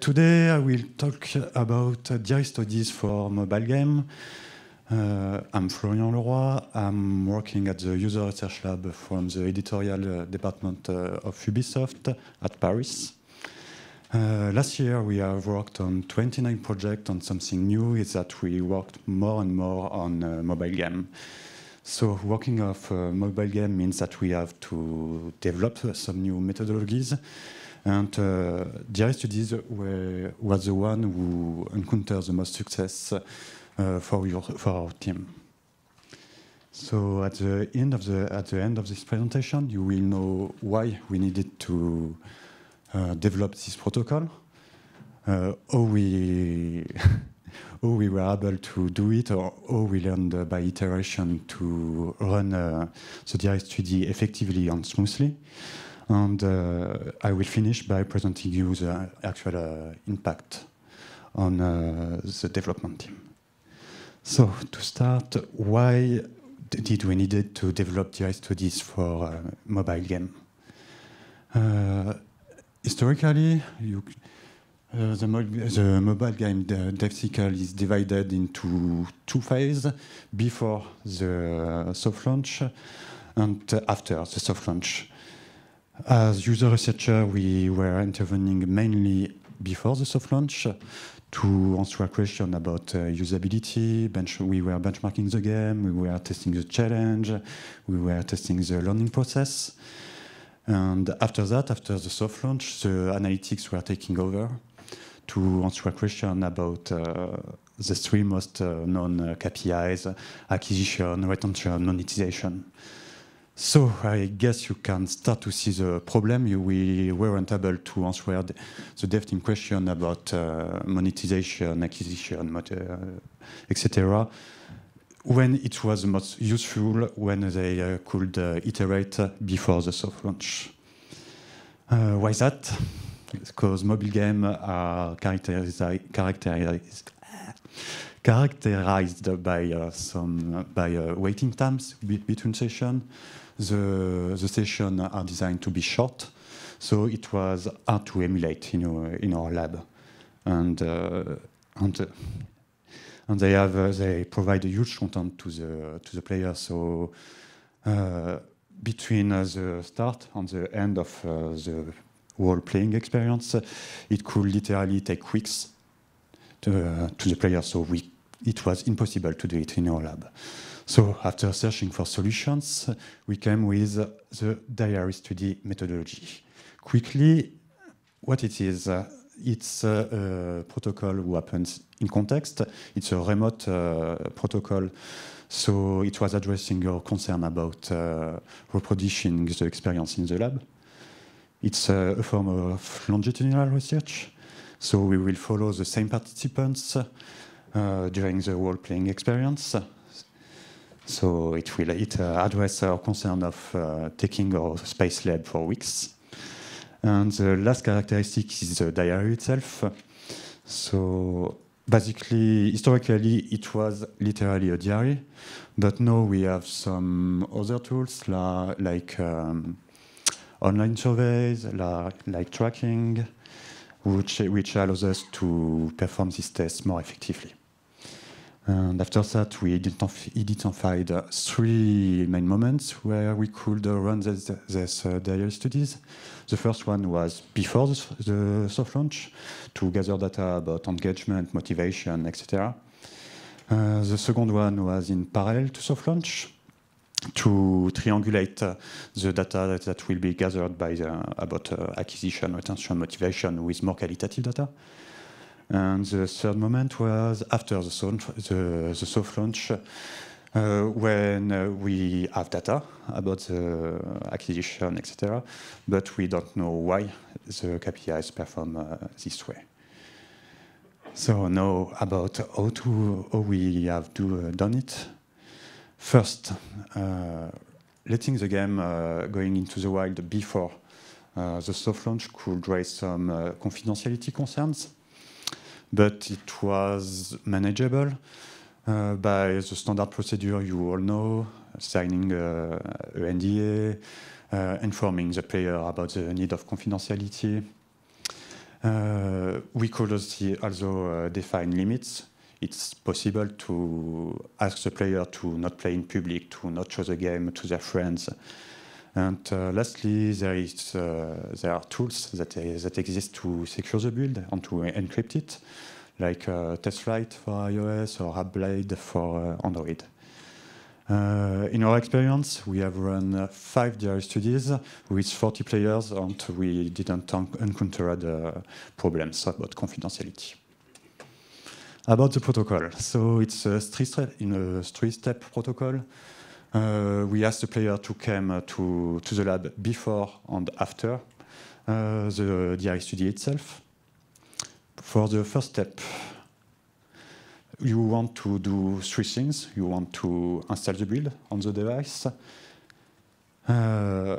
Today I will talk about diary studies for mobile game. Uh, I'm Florian Leroy. I'm working at the User Research Lab from the editorial uh, department uh, of Ubisoft at Paris. Uh, last year we have worked on 29 projects and something new is that we worked more and more on uh, mobile game. So working of uh, mobile game means that we have to develop some new methodologies and uh, diary Studies were, was the one who encountered the most success uh, for, your, for our team. So at the end of the at the end of this presentation, you will know why we needed to uh, develop this protocol, uh, how we how we were able to do it, or how we learned uh, by iteration to run uh, the diary study effectively and smoothly. And uh, I will finish by presenting you the actual uh, impact on uh, the development team. So to start, why did we need to develop diary studies for mobile game? Historically, you, uh, the, mo the, mobile game dev cycle is divided into two phases: before the soft launch and after the soft launch. As user researcher, we were intervening mainly before the soft launch to answer a question about uh, usability. Bench we were benchmarking the game, we were testing the challenge, we were testing the learning process. And after that, after the soft launch, the analytics were taking over to answer a question about uh, the three most uh, known uh, KPIs, acquisition, retention, monetization. So I guess you can start to see the problem. You, we weren't able to answer the, the dev team question about uh, monetization, acquisition, uh, etc. When it was most useful, when they uh, could uh, iterate before the soft launch. Uh, why that? Because mobile games are characterized, characterized characterized by uh, some by uh, waiting times between sessions the, the sessions are designed to be short, so it was hard to emulate in our, in our lab. And, uh, and, uh, and they, have, uh, they provide a huge content to the, to the player, so between the start and the end of the whole playing experience, it could literally take weeks to, to the player, so we, it was impossible to do it in our lab. So after searching for solutions, we came with the diary study methodology. Quickly, what it is, uh, it's a, a, protocol who happens in context. It's a remote uh, protocol, so it was addressing your concern about uh, reproducing the experience in the lab. It's a, a form of longitudinal research, so we will follow the same participants uh, during the role-playing experience. So it will it, uh, address our concern of uh, taking our space lab for weeks. And the last characteristic is the diary itself. So basically, historically, it was literally a diary, but now we have some other tools la like um, online surveys, la like tracking, which, which allows us to perform these tests more effectively. And after that, we identified three main moments where we could run this, this uh, diary studies. The first one was before the, the, soft launch to gather data about engagement, motivation, etc. Uh, the second one was in parallel to soft launch to triangulate uh, the data that, that, will be gathered by the, about uh, acquisition, retention, motivation with more qualitative data. And the third moment was after the, the, the soft launch, uh, when uh, we have data about the acquisition, etc., but we don't know why the KPIs perform uh, this way. So now about how to how we have do, uh, done it. First, uh, letting the game uh, going into the wild before the soft launch could raise some confidentiality concerns but it was manageable uh, by the standard procedure you all know, signing uh, NDA, uh, informing the player about the need of confidentiality. Uh, we could also, also uh, define limits. It's possible to ask the player to not play in public, to not show the game to their friends. And uh, lastly, there, is, uh, there are tools that, that exist to secure the build and to encrypt it, like uh, TestFlight for iOS or AppBlade for uh, Android. Uh, in our experience, we have run uh, five diary studies with 40 players, and we didn't encounter problems about confidentiality. About the protocol, so it's a three-step protocol. Uh, we ask the player to come uh, to, to the lab before and after uh, the diary study itself. For the first step, you want to do three things. You want to install the build on the device. Uh,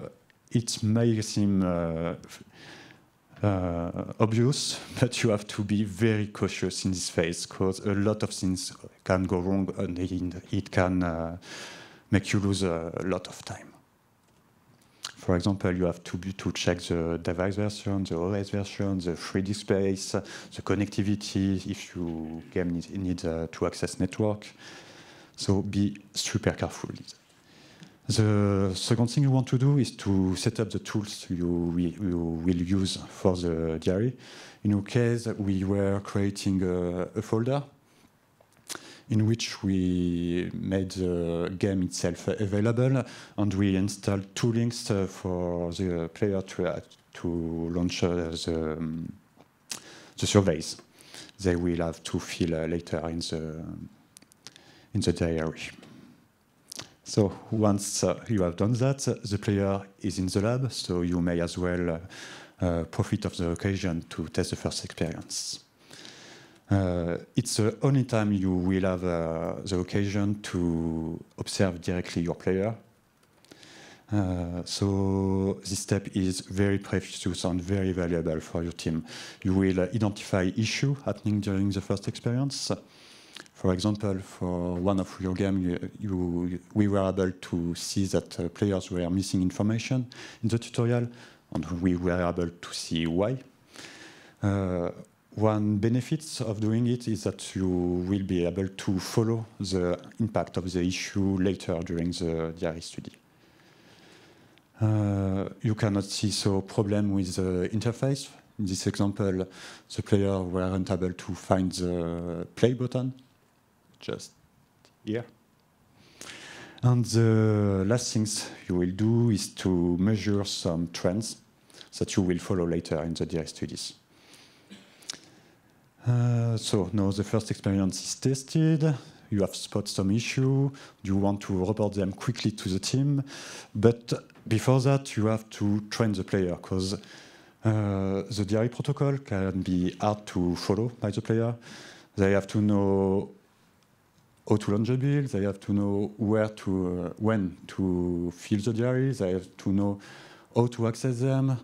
it may seem uh, uh, obvious, but you have to be very cautious in this phase because a lot of things can go wrong and it can make you lose a lot of time. For example, you have to, be, to check the device version, the OS version, the 3D space, the connectivity if you game need, need uh, to access network. So be super careful. The second thing you want to do is to set up the tools you, you will use for the diary. In our case, we were creating a, a folder in which we made the game itself available and we installed two links uh, for the player to, uh, to launch uh, the, um, the surveys. They will have to fill later in the, in the diary. So once uh, you have done that, the player is in the lab, so you may as well uh, profit of the occasion to test the first experience. Uh, it's the only time you will have uh, the occasion to observe directly your player. Uh, so this step is very precious and very valuable for your team. You will identify issue happening during the first experience. For example, for one of your games, you, you, we were able to see that uh, players were missing information in the tutorial, and we were able to see why. One benefit of doing it is that you will be able to follow the impact of the issue later during the diary study. Uh, you cannot see so problem with the interface. In this example, the player weren't able to find the play button, just here. And the last things you will do is to measure some trends that you will follow later in the diary studies. Uh, so now the first experience is tested. You have spotted some issue. You want to report them quickly to the team. But before that, you have to train the player because uh, the diary protocol can be hard to follow by the player. They have to know how to launch the build. They have to know where to, uh, when to fill the diary. They have to know how to access them.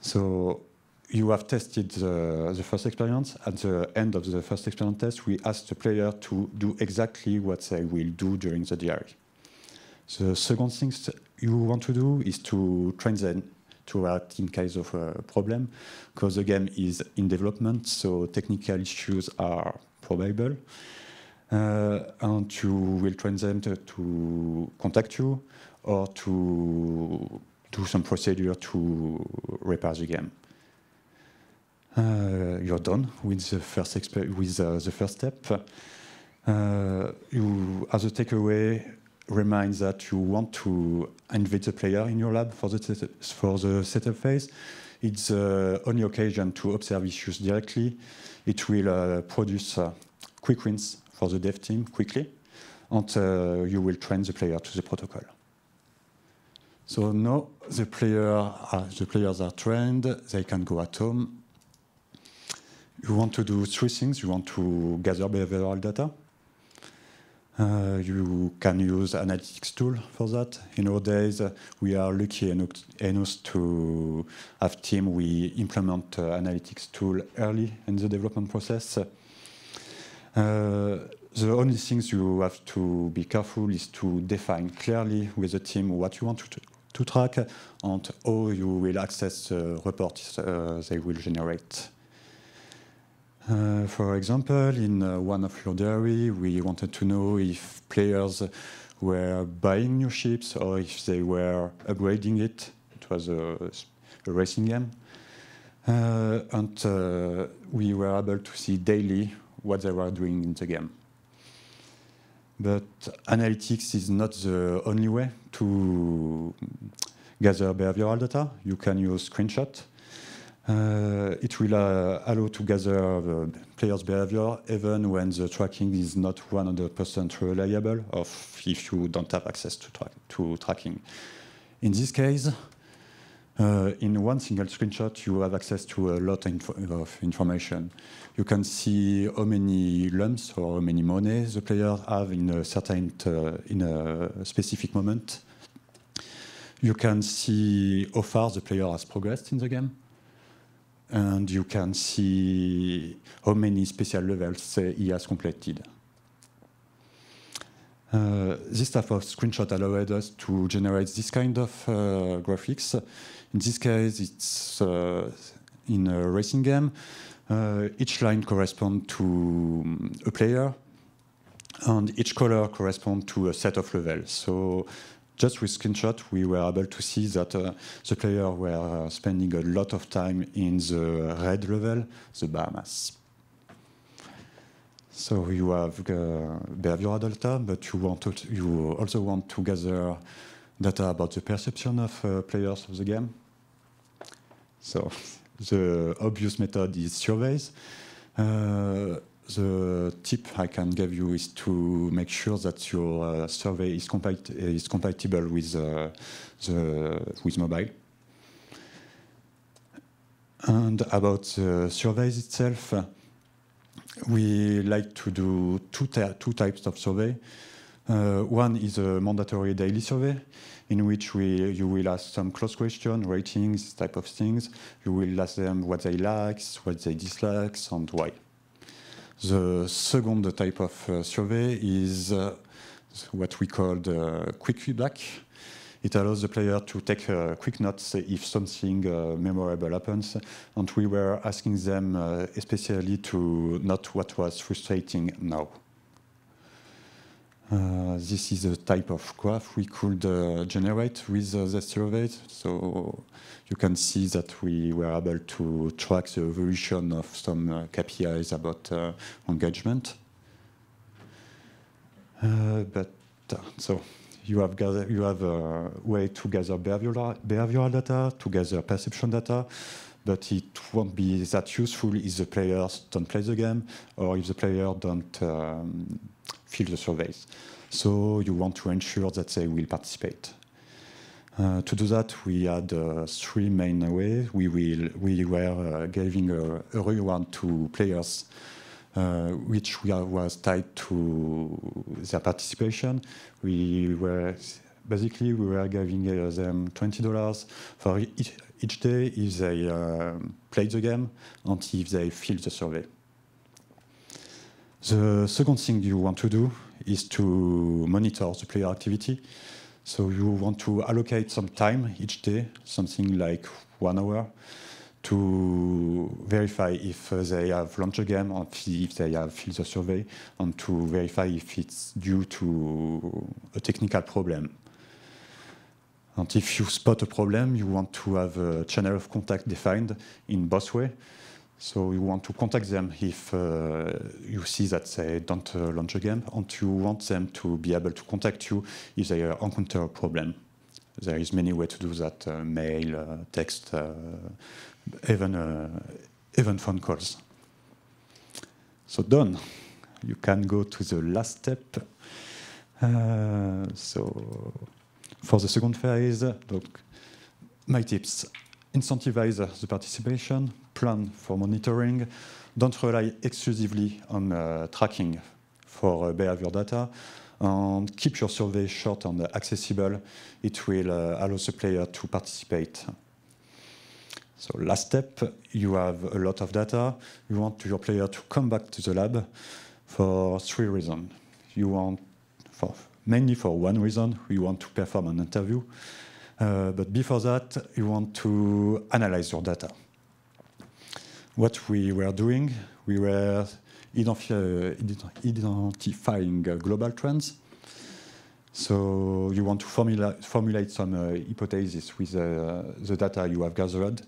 So you have tested the, the, first experience. At the end of the first experience test, we ask the player to do exactly what they will do during the diary. The second thing you want to do is to train them to act in case of a problem, because the game is in development, so technical issues are probable. Uh, and you will train them to, to contact you or to do some procedure to repair the game. Uh, you're done with the first with uh, the first step. Uh, you, as a takeaway, remind that you want to invite the player in your lab for the for the setup phase. It's uh, only occasion to observe issues directly. It will uh, produce uh, quick wins for the dev team quickly, and you will train the player to the protocol. So now the player, the players are trained. They can go at home you want to do three things. You want to gather behavioral data. Uh, you can use analytics tool for that. In our days, uh, we are lucky enough to have team. We implement uh, analytics tool early in the development process. Uh, the only things you have to be careful is to define clearly with the team what you want to, to track, and how you will access the reports uh, they will generate. Uh, for example, in uh, one of your diary, we wanted to know if players were buying new ships or if they were upgrading it. It was a, a racing game. Uh, and uh, we were able to see daily what they were doing in the game. But analytics is not the only way to gather behavioral data. You can use screenshot. Uh, it will uh, allow to gather the player's behavior even when the tracking is not 100% reliable or if you don't have access to, tra to tracking. In this case, uh, in one single screenshot, you have access to a lot of information. You can see how many lumps or how many money the player have in a certain uh, in a specific moment. You can see how far the player has progressed in the game, and you can see how many special levels he has completed. Uh, this type of screenshot allowed us to generate this kind of uh, graphics in this case, it's uh, in a racing game. Uh, each line corresponds to um, a player, and each color corresponds to a set of levels. So just with screenshot, we were able to see that uh, the player were spending a lot of time in the red level, the Bahamas. So you have uh, behavioral data, but you want to, you also want to gather data about the perception of uh, players of the game. So the obvious method is surveys. Uh, the tip I can give you is to make sure that your uh, survey is, compat is, compatible with, uh, the, with mobile. And about the surveys itself, we like to do two, two types of survey. Uh, one is a mandatory daily survey, in which we, you will ask some close question, ratings, type of things. You will ask them what they like, what they dislike, and why. The second type of uh, survey is uh, what we call the quick feedback. It allows the player to take uh, quick notes if something uh, memorable happens. And we were asking them uh, especially to note what was frustrating now. Uh, this is a type of graph we could uh, generate with uh, the surveys. So you can see that we were able to track the evolution of some KPIs about engagement. But so you have gather, you have a way to gather behavioral, behavioral data, to gather perception data, but it won't be that useful if the players don't play the game or if the player don't um, fill the surveys. So you want to ensure that they will participate. Uh, to do that, we had uh, three main ways. We, will, we were uh, giving a, a, reward to players, uh, which are, was tied to their participation. We were basically we were giving uh, them twenty dollars for each, each, day if they uh, played the game and if they filled the survey. The second thing you want to do is to monitor the player activity. So you want to allocate some time each day, something like one hour, to verify if they have launched a game or if they have filled the survey, and to verify if it's due to a technical problem. And if you spot a problem, you want to have a channel of contact defined in both ways. So you want to contact them if uh, you see that they don't uh, launch a game, and you want them to be able to contact you if they encounter a problem. There is many ways to do that: uh, mail, uh, text, uh, even uh, even phone calls. So done. You can go to the last step. so for the second phase, look, my tips: incentivize the participation, plan for monitoring. Don't rely exclusively on uh, tracking for uh, behavior data. And keep your survey short and accessible. It will uh, allow the player to participate. So last step, you have a lot of data. You want your player to come back to the lab for three reasons. You want, for, mainly for one reason, you want to perform an interview. Uh, but before that, you want to analyze your data. What we were doing, we were identify, identifying global trends. So you want to formula, formulate some uh, hypotheses with uh, the data you have gathered.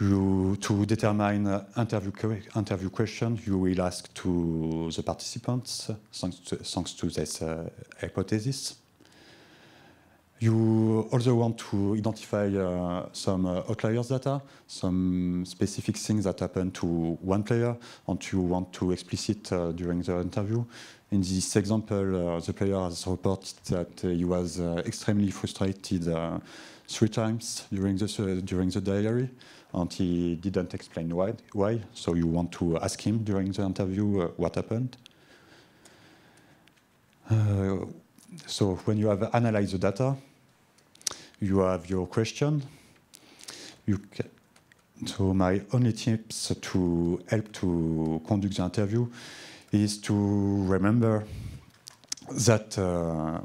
You, to determine uh, interview, interview questions, you will ask to the participants thanks to, thanks to this uh, hypothesis. You also want to identify uh, some uh, outliers data, some specific things that happen to one player, and you want to explicit uh, during the interview. In this example, uh, the player has reported that he was uh, extremely frustrated uh, three times during the, during the diary, and he didn't explain why, why. So you want to ask him during the interview what happened. So when you have analyzed the data, you have your question. You so my only tips to help to conduct the interview is to remember that uh,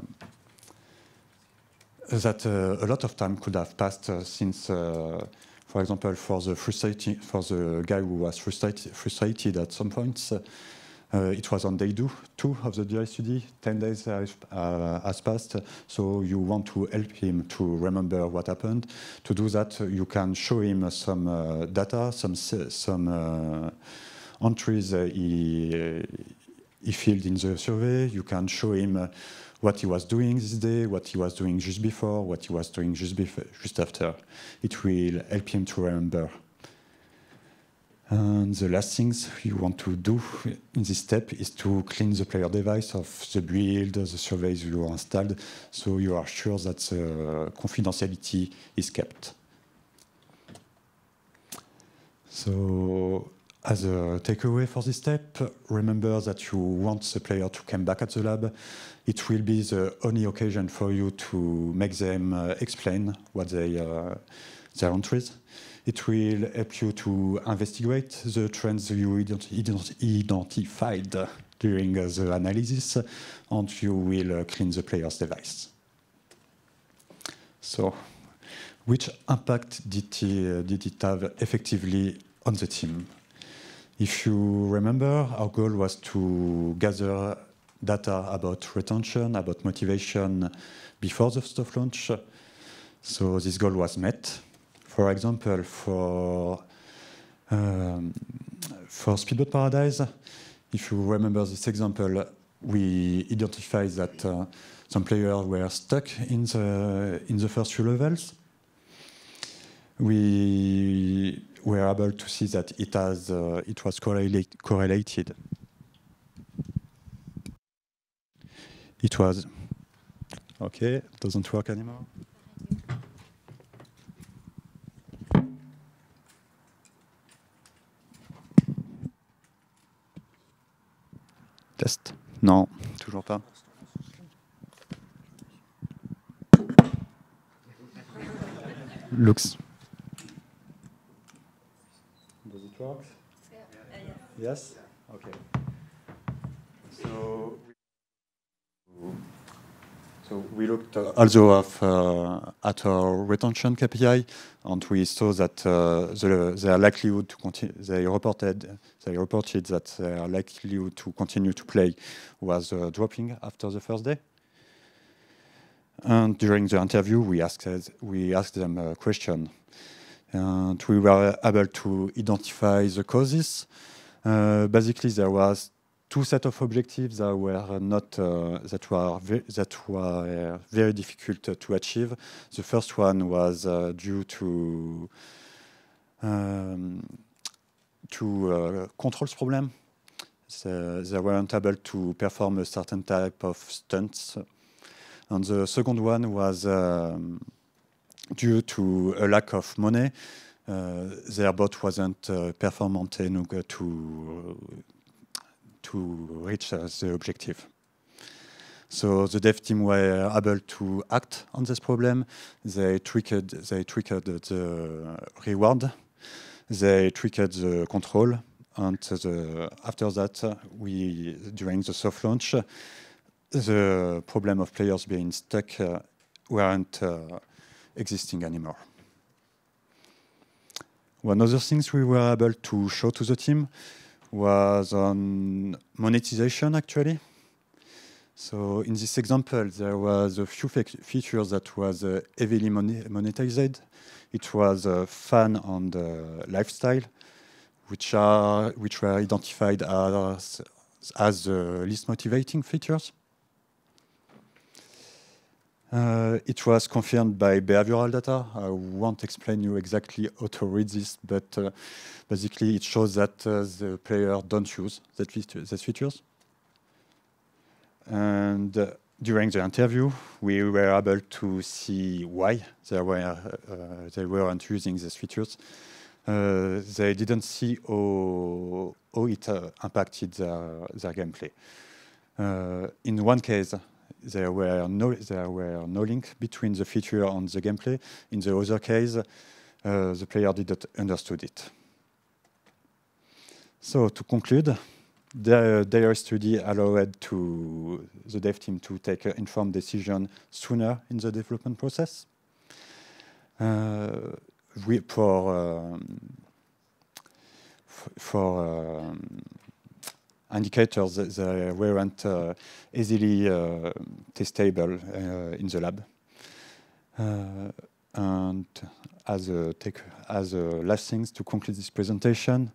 that uh, a lot of time could have passed uh, since, uh, for example, for the frustrating for the guy who was frustrated frustrated at some points. Uh, it was on day two, two of the diary study. 10 days has, uh, has, passed, so you want to help him to remember what happened. To do that, you can show him some uh, data, some, some entries he, he filled in the survey. You can show him what he was doing this day, what he was doing just before, what he was doing just, before, just after. It will help him to remember and the last things you want to do in this step is to clean the player device of the build, the surveys you installed, so you are sure that the confidentiality is kept. So as a takeaway for this step, remember that you want the player to come back at the lab. It will be the only occasion for you to make them uh, explain what they, uh, their entries. It will help you to investigate the trends you identified during uh, the analysis, and you will uh, clean the player's device. So, which impact did it, uh, did it have effectively on the team? If you remember, our goal was to gather data about retention, about motivation before the soft launch. So this goal was met. For example, for um, for Speedboat Paradise, if you remember this example, we identified that uh, some players were stuck in the in the first few levels. We were able to see that it has uh, it was correlate, correlated. It was okay. Doesn't work anymore. Non, toujours pas. Looks. Does it work? Yes? Okay. So, so we looked also of, uh, at our retention KPI, and we saw that uh, the, their likelihood to continue, they reported, they reported that their likelihood to continue to play was uh, dropping after the first day. And during the interview, we asked, we asked them a question. And we were able to identify the causes. Uh, basically, there was two set of objectives that were not uh, that were that were very difficult to achieve. The first one was uh, due to um, to uh, controls problem. So they weren't able to perform a certain type of stunts. And the second one was um, due to a lack of money. Uh, their bot wasn't uh, performant enough to to reach uh, the objective. So the dev team were able to act on this problem. They triggered, they triggered the reward. They triggered the control. And the, after that, we, during the soft launch, the problem of players being stuck uh, weren't uh, existing anymore. One other things we were able to show to the team was on monetization actually. So in this example, there was a few features that was uh, heavily monetized. It was uh, fun and uh, lifestyle, which are which were identified as as the least motivating features. Uh, it was confirmed by behavioral data. I won't explain you exactly how to read this, but uh, basically it shows that uh, the player don't use that these features. And uh, during the interview, we were able to see why they were uh, they weren't using these features. Uh, they didn't see how, how it impacted their, their gameplay. in one case, there were no there were no link between the feature and the gameplay. In the other case, uh, the player didn't understood it. So to conclude, the, their study allowed to the dev team to take an informed decision sooner in the development process. Uh, we, for um, for um, indicators that weren't uh, easily uh, testable uh, in the lab. and as a, take, as a last things to conclude this presentation,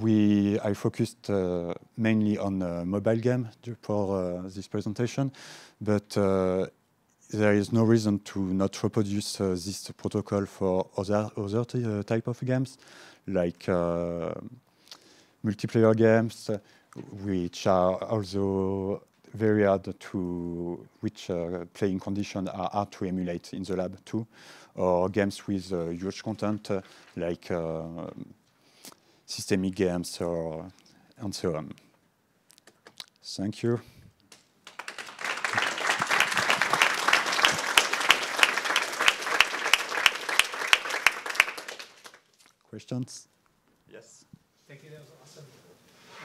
we I focused uh, mainly on uh, mobile game for uh, this presentation, but there is no reason to not reproduce this protocol for other other type of games, like multiplayer games, which are also very hard to, which uh, playing conditions are hard to emulate in the lab too, or games with uh, huge content uh, like systemic games or and so on. Thank you. Questions? Yes. Thank you. That was awesome.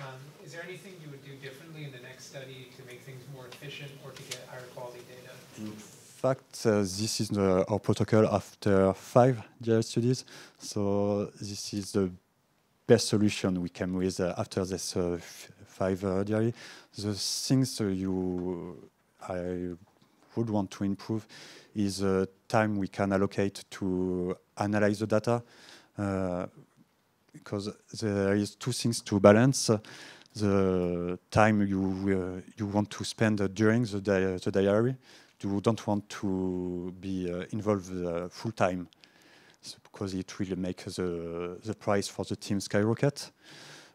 Um, is there anything you would do differently in the next study to make things more efficient or to get higher quality data? In fact, uh, this is the, our protocol after five diary studies. So this is the best solution we came with uh, after this uh, five uh, diary. The things uh, you I would want to improve is the time we can allocate to analyze the data uh, because there is two things to balance. The time you uh, you want to spend during the, di the diary. You don't want to be uh, involved uh, full time because it will make the, the price for the team skyrocket.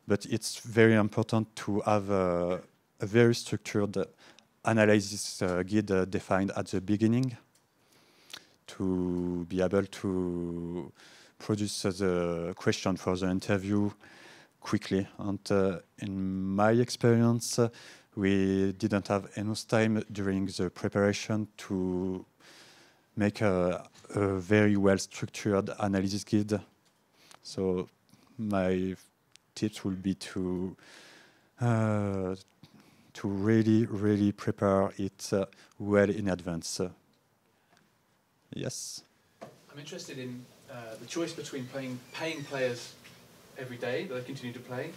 But it's very important to have a, very structured analysis guide defined at the beginning to be able to produce the question for the interview quickly. And uh, in my experience, uh, we didn't have enough time during the preparation to make a, a very well structured analysis guide. So my tips will be to uh, to really, really prepare it uh, well in advance. yes. I'm interested in uh, the choice between playing, paying players every day that they continue to play,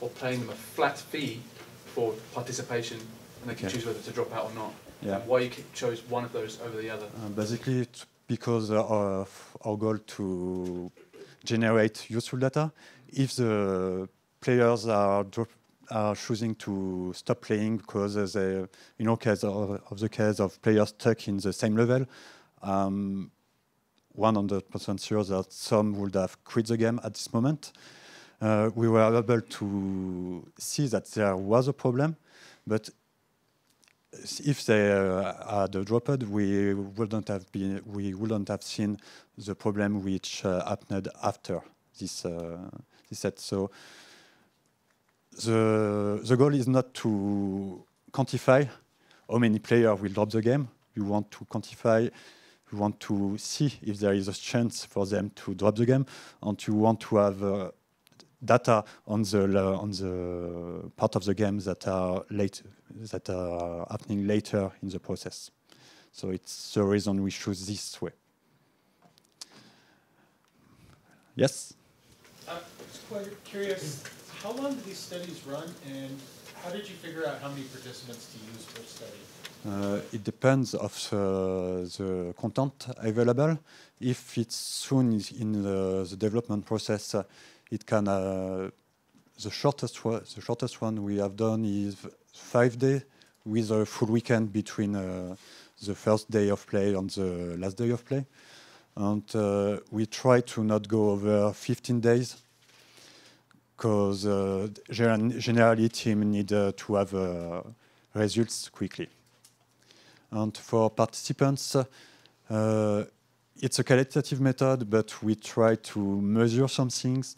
or paying them a flat fee for participation, and they can okay. choose whether to drop out or not. Yeah. why you chose one of those over the other? Uh, basically, it's because of our goal to generate useful data. If the players are drop, are choosing to stop playing because they, in all case of, of, the case of players stuck in the same level, um, 100% sure that some would have quit the game at this moment. Uh, we were able to see that there was a problem, but if they uh, had dropped, we wouldn't have been, we wouldn't have seen the problem which uh, happened after this uh, this set. So the the goal is not to quantify how many players will drop the game. You want to quantify want to see if there is a chance for them to drop the game and you want to have uh, data on the uh, on the part of the game that are late that are happening later in the process. So it's the reason we choose this way. Yes. I'm quite curious. How long do these studies run, and how did you figure out how many participants to use per study? Uh, it depends of uh, the content available. If it's soon in the, the development process, uh, it can. The shortest the shortest one we have done is five days with a full weekend between the first day of play and the last day of play, and uh, we try to not go over 15 days because uh, generally team need uh, to have results quickly. And for participants, uh, it's a qualitative method, but we try to measure some things.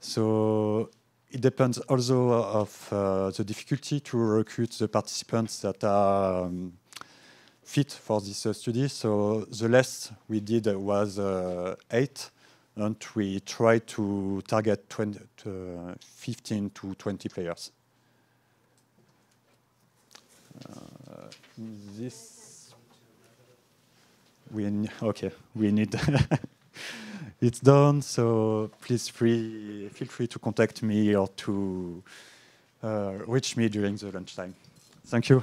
So it depends also of uh, the difficulty to recruit the participants that are um, fit for this uh, study. So the less we did was uh, eight, and we tried to target 20, uh, 15 to 20 players. Uh, this we okay we need it's done so please free feel free to contact me or to uh, reach me during the lunchtime. Thank you